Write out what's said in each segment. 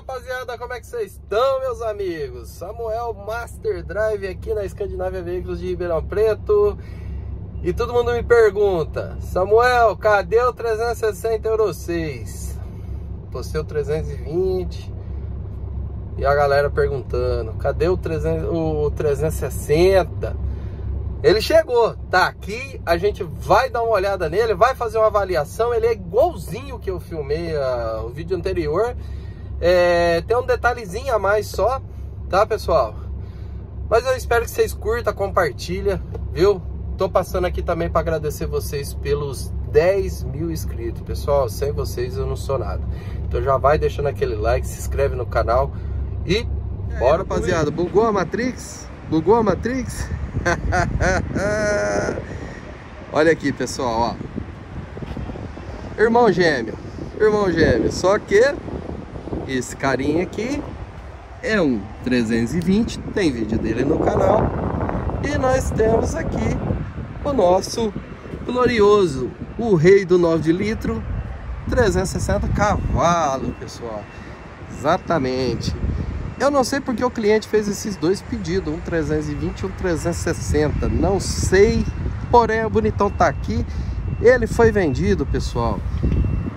rapaziada, como é que vocês estão, meus amigos? Samuel Master Drive aqui na Escandinávia Veículos de Ribeirão Preto E todo mundo me pergunta Samuel, cadê o 360 Euro 6? Postei o 320 E a galera perguntando Cadê o, 300, o 360? Ele chegou, tá aqui, a gente vai dar uma olhada nele, vai fazer uma avaliação, ele é igualzinho que eu filmei uh, o vídeo anterior, é, tem um detalhezinho a mais só, tá pessoal? Mas eu espero que vocês curtam, compartilha, viu? Tô passando aqui também para agradecer vocês pelos 10 mil inscritos, pessoal, sem vocês eu não sou nada. Então já vai deixando aquele like, se inscreve no canal e, bora rapaziada, bugou a Matrix? Bugou a Matrix? Olha aqui, pessoal, ó. Irmão gêmeo, irmão gêmeo, só que esse carinha aqui é um 320, tem vídeo dele no canal. E nós temos aqui o nosso glorioso, o rei do 9 de litro, 360 cavalos, pessoal. Exatamente. Eu não sei porque o cliente fez esses dois pedidos, um 320 e um 360. Não sei, porém o bonitão tá aqui. Ele foi vendido, pessoal,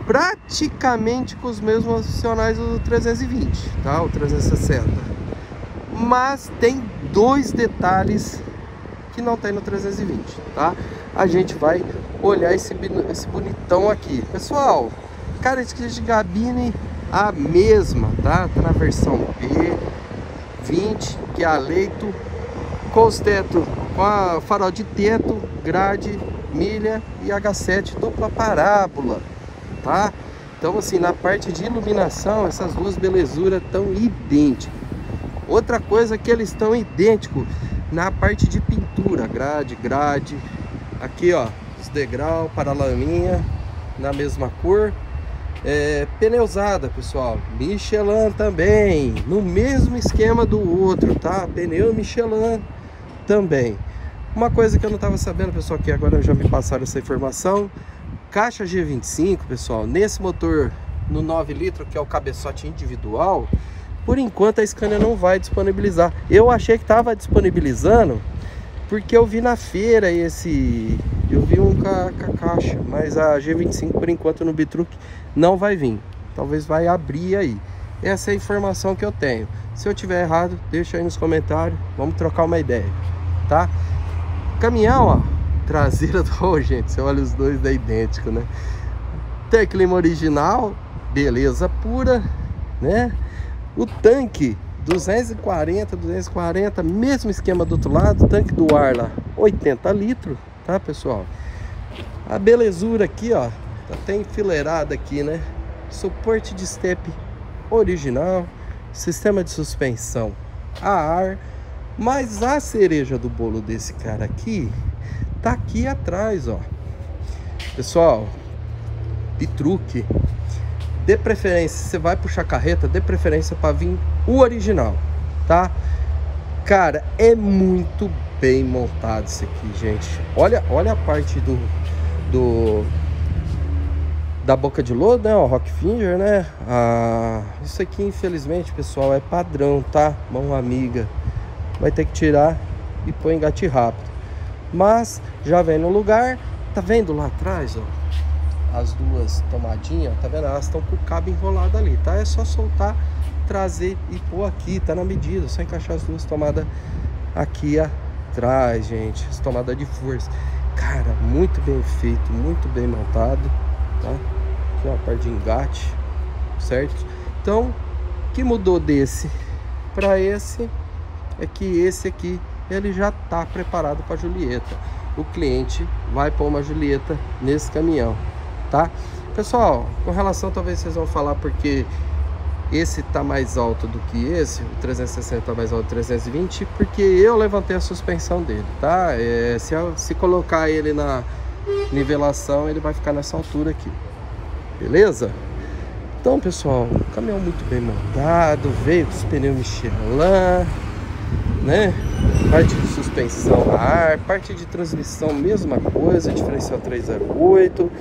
praticamente com os mesmos opcionais do 320, tá? O 360. Mas tem dois detalhes que não tem no 320, tá? A gente vai olhar esse, esse bonitão aqui. Pessoal, cara, esse de gabine a mesma, tá? Tá na versão P20, que é a leito, com os tetos, com a farol de teto, grade, milha e H7 dupla parábola, tá? Então assim, na parte de iluminação, essas duas belezuras estão idênticas. Outra coisa que eles estão idênticos na parte de pintura, grade, grade, aqui ó, os degrau, paralaminha, na mesma cor, é, pneusada, pessoal. Michelin também. No mesmo esquema do outro, tá? Pneu Michelin também. Uma coisa que eu não estava sabendo, pessoal, que agora já me passaram essa informação. Caixa G25, pessoal, nesse motor no 9 litros, que é o cabeçote individual, por enquanto a Scania não vai disponibilizar. Eu achei que estava disponibilizando, porque eu vi na feira esse... Eu vi um com a, com a caixa, mas a G25 por enquanto no Bitruc não vai vir. Talvez vai abrir aí. Essa é a informação que eu tenho. Se eu tiver errado, deixa aí nos comentários. Vamos trocar uma ideia, tá? Caminhão, ó. Traseira do... Gente, você olha os dois, é idêntico, né? Tem clima original, beleza pura, né? O tanque 240, 240, mesmo esquema do outro lado, tanque do ar lá, 80 litros, tá pessoal? A belezura aqui, ó, tá até enfileirada aqui, né? Suporte de step original, sistema de suspensão a ar, mas a cereja do bolo desse cara aqui tá aqui atrás, ó. Pessoal, de preferência, você vai puxar carreta, dê preferência para vir o original, tá? Cara, é muito bem montado isso aqui, gente. Olha, olha a parte do, do da boca de lodo, né? O Rock Finger, né? Ah, isso aqui, infelizmente, pessoal, é padrão, tá? Mão amiga. Vai ter que tirar e pôr engate rápido. Mas já vem no lugar. Tá vendo lá atrás, ó? as duas tomadinhas, tá vendo? Elas estão com o cabo enrolado ali, tá? É só soltar, trazer e pôr aqui, tá na medida, só encaixar as duas tomadas aqui atrás, gente, as tomadas de força. Cara, muito bem feito, muito bem montado, tá? Aqui ó, a parte de engate, certo? Então, o que mudou desse para esse é que esse aqui ele já tá preparado para Julieta. O cliente vai pôr uma Julieta nesse caminhão tá? Pessoal, com relação, talvez vocês vão falar porque esse tá mais alto do que esse, o 360 tá mais alto do 320, porque eu levantei a suspensão dele, tá? É, se, se colocar ele na nivelação, ele vai ficar nessa altura aqui, beleza? Então, pessoal, caminhão muito bem montado, veio com os pneus Michelin, né? Parte de suspensão a ar, parte de transmissão, mesma coisa, diferencial 308,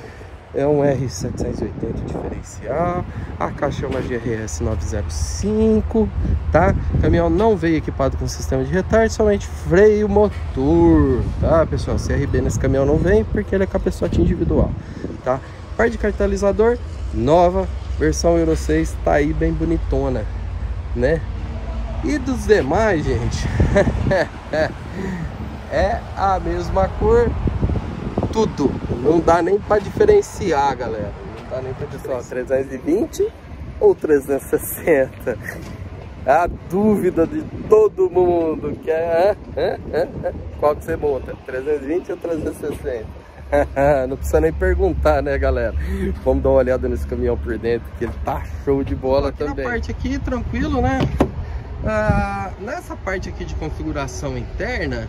é um R780 diferencial, a caixa é uma GRS 905, tá? O caminhão não veio equipado com sistema de retardo, somente freio motor, tá pessoal? CRB nesse caminhão não vem porque ele é cabeçote individual, tá? Parte de catalisador nova, versão Euro 6, tá aí bem bonitona, né? E dos demais, gente, é a mesma cor, tudo. Não dá nem para diferenciar, galera. Não dá nem para diferenciar. 320 ou 360? A dúvida de todo mundo que é, é, é, é. qual que você monta? 320 ou 360? Não precisa nem perguntar, né, galera? Vamos dar uma olhada nesse caminhão por dentro, que ele tá show de bola aqui também. Na parte aqui, tranquilo, né? Ah, nessa parte aqui de configuração interna,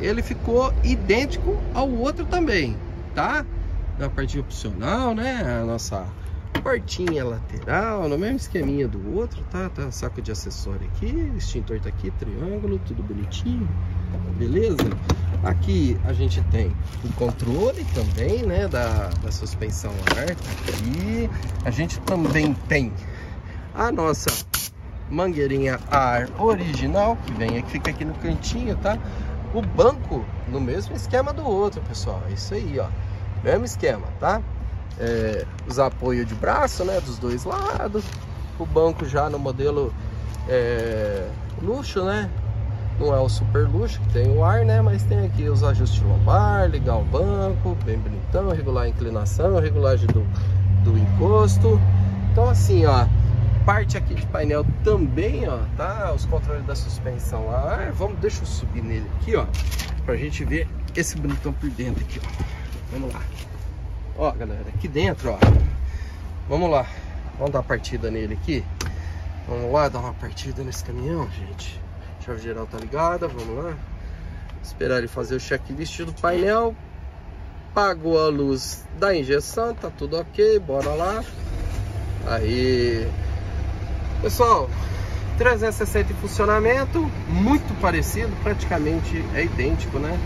ele ficou idêntico ao outro também, tá? Na parte opcional, né? A nossa portinha lateral, no mesmo esqueminha do outro, tá? Tá saco de acessório aqui, extintor tá aqui, triângulo, tudo bonitinho, beleza? Aqui a gente tem o controle também, né? Da, da suspensão ar, tá aqui. A gente também tem a nossa mangueirinha ar original, que vem aqui, fica aqui no cantinho, tá? O banco no mesmo esquema do outro, pessoal. É isso aí, ó. Mesmo esquema, tá? É, os apoios de braço, né? Dos dois lados. O banco já no modelo é, luxo, né? Não é o super luxo que tem o ar, né? Mas tem aqui os ajustes lombar, ligar o banco, bem bonitão, regular a inclinação, regulagem do, do encosto. Então assim, ó, parte aqui de painel também, ó, tá? Os controles da suspensão lá. Vamos, deixa eu subir nele aqui, ó, pra gente ver esse bonitão por dentro aqui, ó. Vamos lá. Ó, galera, aqui dentro, ó. Vamos lá. Vamos dar uma partida nele aqui. Vamos lá dar uma partida nesse caminhão, gente. Chave geral tá ligada, vamos lá. Esperar ele fazer o checklist do painel. Pagou a luz da injeção, tá tudo ok, bora lá. Aí, Pessoal, 360 em funcionamento, muito parecido, praticamente é idêntico, né?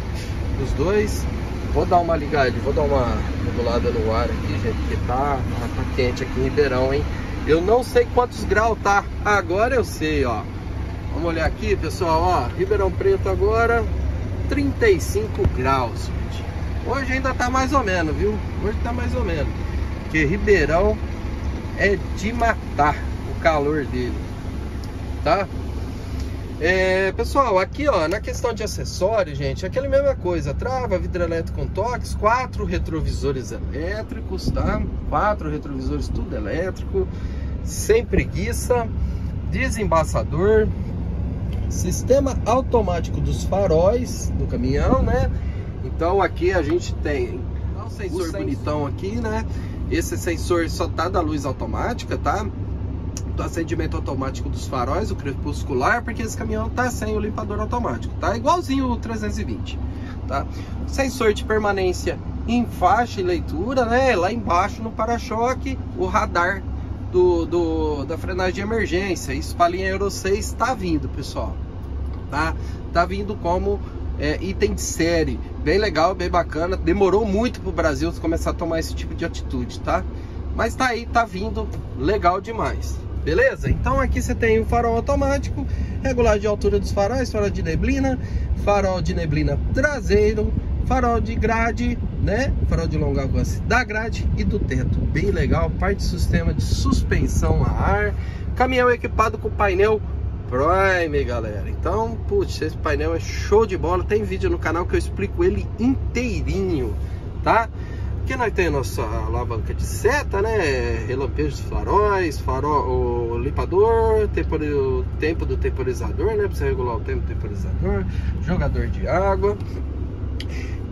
Dos dois. Vou dar uma ligada, vou dar uma regulada no ar aqui, gente, que tá, tá, tá quente aqui em Ribeirão, hein? Eu não sei quantos graus tá, agora eu sei, ó. Vamos olhar aqui, pessoal, ó, Ribeirão Preto agora, 35 graus, gente. Hoje ainda tá mais ou menos, viu? Hoje tá mais ou menos. Porque Ribeirão é de matar calor dele, tá? É, pessoal, aqui ó, na questão de acessórios, gente, aquela mesma coisa, trava, vidro elétrico com toques, quatro retrovisores elétricos, tá? Quatro retrovisores tudo elétrico, sem preguiça, desembaçador, sistema automático dos faróis do caminhão, né? Então aqui a gente tem o sensor, o sensor bonitão aqui, né? Esse sensor só tá da luz automática, tá? Do acendimento automático dos faróis, o crepuscular, porque esse caminhão tá sem o limpador automático, tá? Igualzinho o 320, tá? Sensor de permanência em faixa e leitura, né? Lá embaixo no para-choque, o radar do, do, da frenagem de emergência. Isso para linha Euro 6 tá vindo, pessoal, tá? Tá vindo como é, item de série, bem legal, bem bacana. Demorou muito pro Brasil começar a tomar esse tipo de atitude, tá? Mas tá aí, tá vindo, legal demais beleza? Então aqui você tem o farol automático, regulagem de altura dos faróis, farol de neblina, farol de neblina traseiro, farol de grade, né? Farol de longa alcance da grade e do teto, bem legal, parte do sistema de suspensão a ar, caminhão equipado com painel Prime, galera. Então, putz, esse painel é show de bola. Tem vídeo no canal que eu explico ele inteirinho, tá? Aqui nós temos nossa alavanca de seta, né? Relampejos faróis, farol, o limpador, tempor, o tempo do temporizador, né? Pra você regular o tempo do temporizador, jogador de água,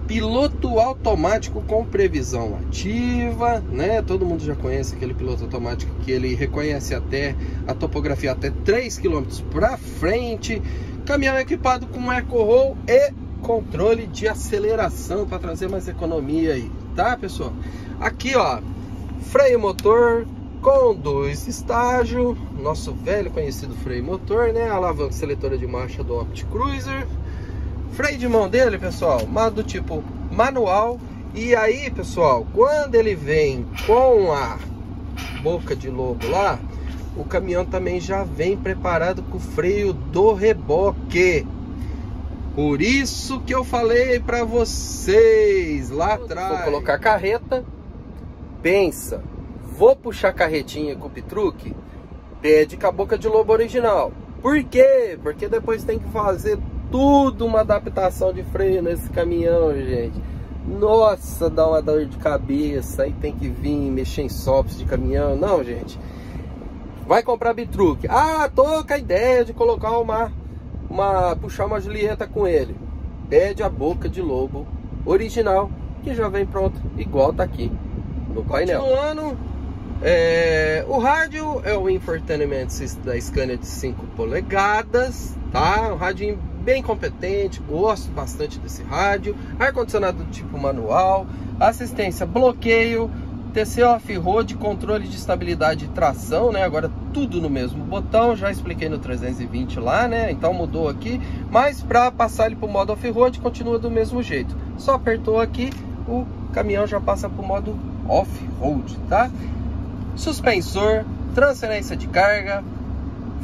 piloto automático com previsão ativa, né? Todo mundo já conhece aquele piloto automático que ele reconhece até a topografia até 3 km para frente, caminhão equipado com eco roll e controle de aceleração para trazer mais economia aí tá pessoal? Aqui ó, freio motor com dois estágios, nosso velho conhecido freio motor, né? Alavanca seletora de marcha do Opti Cruiser. Freio de mão dele, pessoal, do tipo manual E aí, pessoal, quando ele vem com a boca de lobo lá, o caminhão também já vem preparado com o freio do reboque. Por isso que eu falei para vocês lá atrás. Vou colocar carreta, pensa, vou puxar carretinha com o pitruque, pede com a boca de lobo original. Por quê? Porque depois tem que fazer tudo uma adaptação de freio nesse caminhão, gente. Nossa, dá uma dor de cabeça, aí tem que vir mexer em sops de caminhão. Não, gente. Vai comprar bitruque. Ah, tô com a ideia de colocar uma, uma puxar uma Julieta com ele. Pede a boca de lobo original, que já vem pronto, igual tá aqui no painel. Continuando, é, o rádio é o infotainment da Scania de 5 polegadas, tá? Um rádio bem competente, gosto bastante desse rádio. Ar-condicionado tipo manual, assistência bloqueio, TC off-road, controle de estabilidade e tração, né? Agora tudo no mesmo botão, já expliquei no 320 lá, né? Então mudou aqui, mas para passar ele para o modo off-road continua do mesmo jeito. Só apertou aqui, o caminhão já passa para o modo off-road, tá? Suspensor, transferência de carga,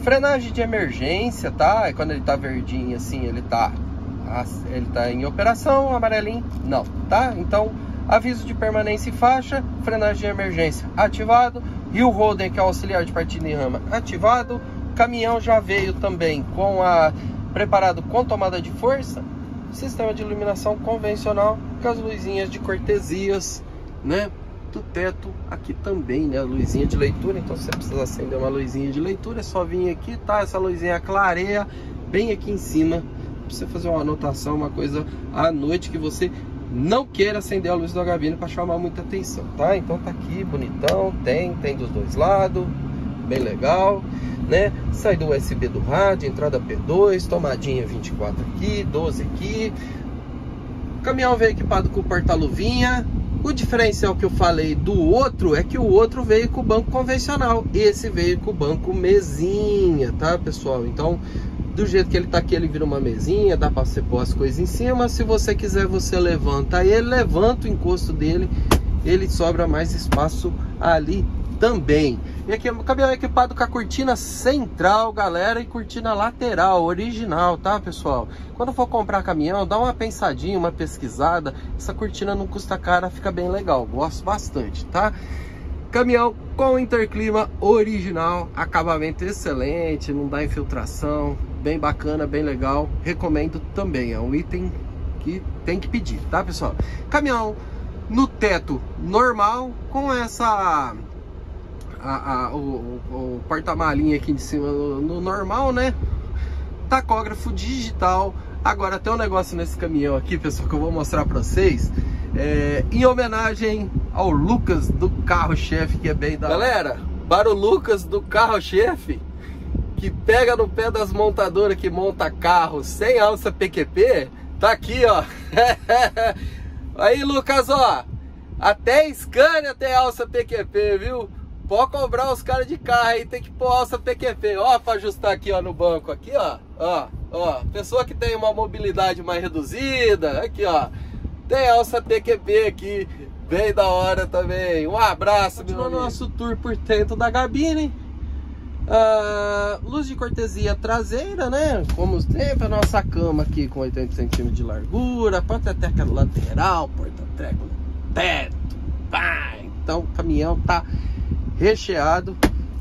Frenagem de emergência, tá? É quando ele tá verdinho assim, ele tá, ele tá em operação, amarelinho, não, tá? Então, aviso de permanência e faixa, frenagem de emergência ativado, e o Holden, que é o auxiliar de partida em rama, ativado. Caminhão já veio também com a preparado com tomada de força, sistema de iluminação convencional, com as luzinhas de cortesias, né? do teto aqui também, né? A luzinha de leitura, então você precisa acender uma luzinha de leitura, é só vir aqui, tá? Essa luzinha clareia bem aqui em cima, pra você fazer uma anotação, uma coisa à noite que você não queira acender a luz da gabina para chamar muita atenção, tá? Então tá aqui, bonitão, tem, tem dos dois lados, bem legal, né? Sai do USB do rádio, entrada P2, tomadinha 24 aqui, 12 aqui. O caminhão veio equipado com porta-luvinha, o diferencial que eu falei do outro é que o outro veio com banco convencional. Esse veio com banco mesinha, tá, pessoal? Então, do jeito que ele tá aqui, ele vira uma mesinha, dá para você pôr as coisas em cima. Se você quiser, você levanta ele, levanta o encosto dele, ele sobra mais espaço ali também. E aqui o caminhão é equipado com a cortina central, galera, e cortina lateral, original, tá, pessoal? Quando for comprar caminhão, dá uma pensadinha, uma pesquisada. Essa cortina não custa cara, fica bem legal. Gosto bastante, tá? Caminhão com interclima original, acabamento excelente, não dá infiltração, bem bacana, bem legal. Recomendo também, é um item que tem que pedir, tá, pessoal? Caminhão no teto normal, com essa a, a, o, o porta-malinha aqui de cima no, no, normal, né? Tacógrafo digital. Agora tem um negócio nesse caminhão aqui, pessoal, que eu vou mostrar para vocês. É, em homenagem ao Lucas do carro-chefe, que é bem da... Galera, para o Lucas do carro-chefe, que pega no pé das montadoras que monta carro sem alça PQP, tá aqui, ó. Aí, Lucas, ó. Até Scania tem alça PQP, viu? Pode cobrar os caras de carro aí, tem que pôr alça PQP. Ó, para ajustar aqui, ó, no banco. Aqui, ó. Ó, ó. Pessoa que tem uma mobilidade mais reduzida. Aqui, ó. Tem alça PQP aqui. Bem da hora também. Um abraço, meu nosso tour por dentro da gabine. Ah, luz de cortesia traseira, né? Como sempre, a nossa cama aqui com 80 centímetros de largura, porta-teca lateral, porta-treco no teto. Pá. Então o caminhão tá recheado,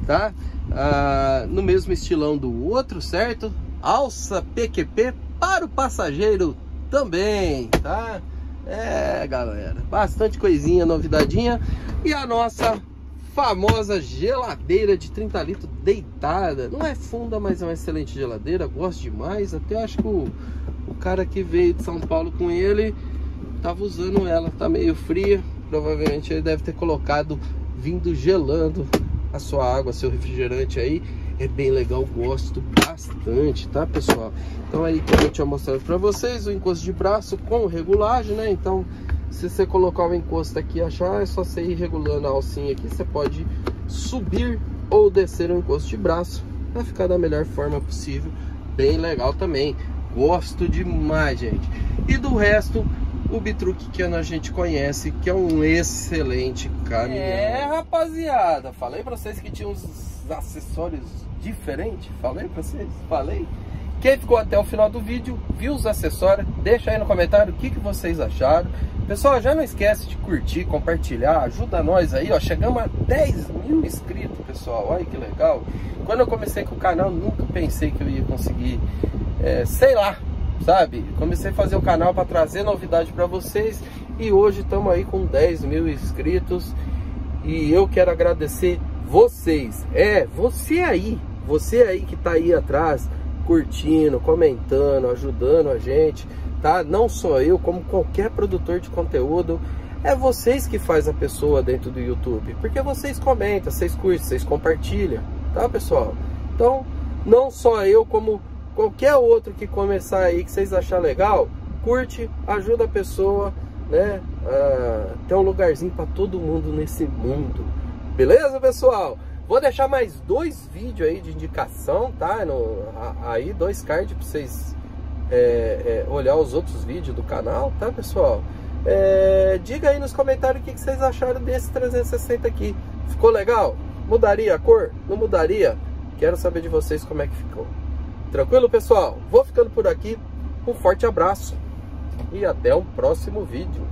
tá? Ah, no mesmo estilão do outro, certo? Alça PQP para o passageiro também, tá? É, galera, bastante coisinha, novidadinha. E a nossa famosa geladeira de 30 litros deitada. Não é funda, mas é uma excelente geladeira, gosto demais. Até acho que o, o cara que veio de São Paulo com ele tava usando ela, tá meio fria. Provavelmente ele deve ter colocado vindo gelando a sua água, seu refrigerante aí. É bem legal, gosto bastante, tá pessoal? Então aí que eu tinha mostrado para vocês, o encosto de braço com regulagem, né? Então se você colocar o encosto aqui e achar, é só você ir regulando a alcinha aqui. Você pode subir ou descer o encosto de braço para ficar da melhor forma possível. Bem legal também. Gosto demais, gente. E do resto, o Bitruc que a gente conhece, que é um excelente caminhão. É, rapaziada, falei pra vocês que tinha uns acessórios diferentes, falei pra vocês, falei. Quem ficou até o final do vídeo, viu os acessórios, deixa aí no comentário o que, que vocês acharam. Pessoal, já não esquece de curtir, compartilhar, ajuda nós aí, ó. Chegamos a 10 mil inscritos, pessoal. Olha que legal. Quando eu comecei com o canal, nunca pensei que eu ia conseguir, é, sei lá, sabe? Comecei a fazer o canal para trazer novidade para vocês e hoje estamos aí com 10 mil inscritos e eu quero agradecer vocês. É, você aí, você aí que tá aí atrás, curtindo, comentando, ajudando a gente, tá? Não só eu, como qualquer produtor de conteúdo. É vocês que faz a pessoa dentro do YouTube, porque vocês comentam, vocês curtem, vocês compartilham, tá pessoal? Então, não só eu, como qualquer outro que começar aí que vocês achar legal, curte, ajuda a pessoa, né? A ter um lugarzinho para todo mundo nesse mundo. Beleza, pessoal? Vou deixar mais dois vídeos aí de indicação, tá? No, aí dois cards para vocês é, é, olhar os outros vídeos do canal, tá, pessoal? É, diga aí nos comentários o que, que vocês acharam desse 360 aqui. Ficou legal? Mudaria a cor? Não mudaria? Quero saber de vocês como é que ficou. Tranquilo, pessoal? Vou ficando por aqui. Um forte abraço e até o próximo vídeo.